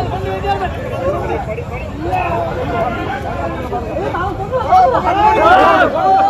好好好